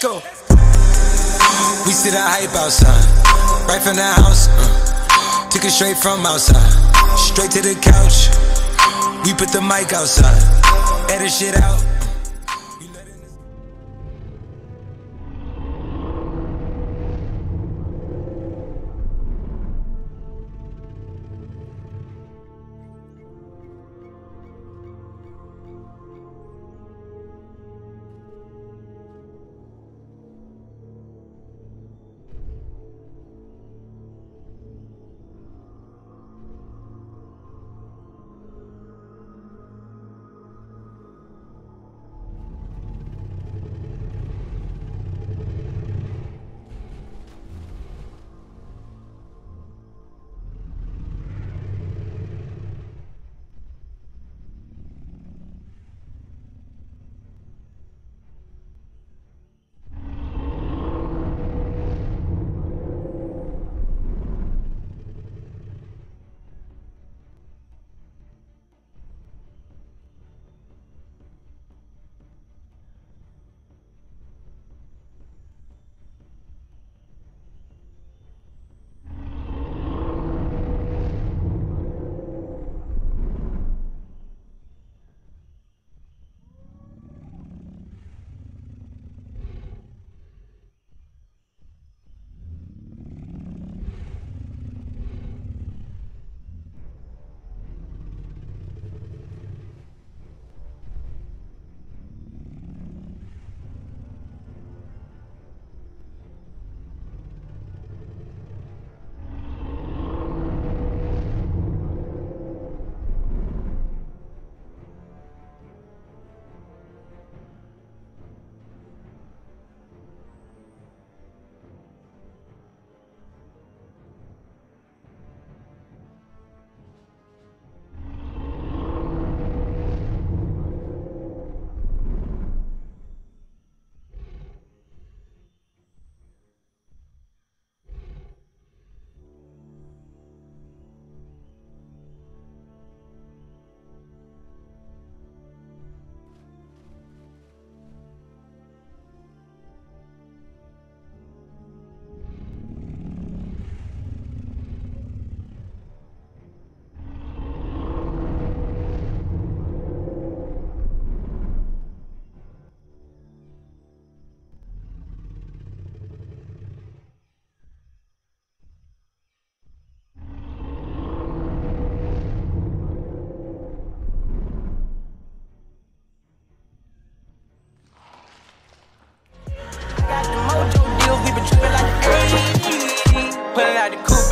go. We see the hype outside, right from the house. Uh, took it straight from outside, straight to the couch. We put the mic outside, edit shit out.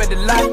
The mojo